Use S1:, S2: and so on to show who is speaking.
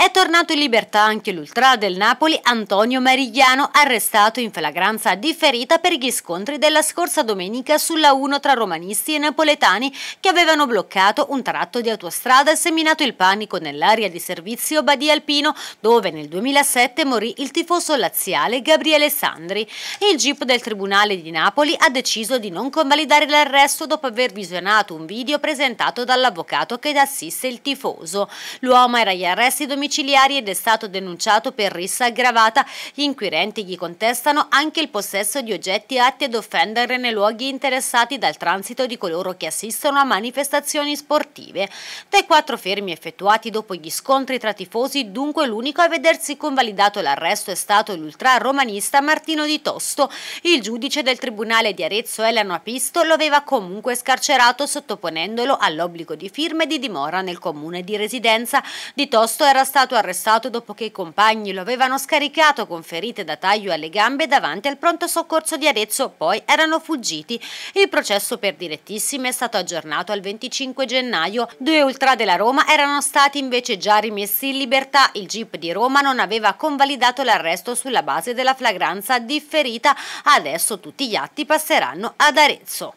S1: È tornato in libertà anche l'ultra del Napoli Antonio Marigliano, arrestato in flagranza differita per gli scontri della scorsa domenica sulla 1 tra romanisti e napoletani che avevano bloccato un tratto di autostrada e seminato il panico nell'area di servizio Badia Alpino, dove nel 2007 morì il tifoso laziale Gabriele Sandri. Il GIP del Tribunale di Napoli ha deciso di non convalidare l'arresto dopo aver visionato un video presentato dall'avvocato che assiste il tifoso. L'uomo era agli arresti domiciliari domiciliari ed è stato denunciato per rissa aggravata. Gli inquirenti gli contestano anche il possesso di oggetti atti ad offendere nei luoghi interessati dal transito di coloro che assistono a manifestazioni sportive. Dai quattro fermi effettuati dopo gli scontri tra tifosi, dunque l'unico a vedersi convalidato l'arresto è stato l'ultra romanista Martino Di Tosto. Il giudice del Tribunale di Arezzo Elano Apisto lo aveva comunque scarcerato sottoponendolo all'obbligo di firma e di dimora nel comune di residenza. Di Tosto era stato arrestato dopo che i compagni lo avevano scaricato con ferite da taglio alle gambe davanti al pronto soccorso di Arezzo, poi erano fuggiti. Il processo per direttissime è stato aggiornato al 25 gennaio. Due ultra della Roma erano stati invece già rimessi in libertà. Il GIP di Roma non aveva convalidato l'arresto sulla base della flagranza differita. Adesso tutti gli atti passeranno ad Arezzo.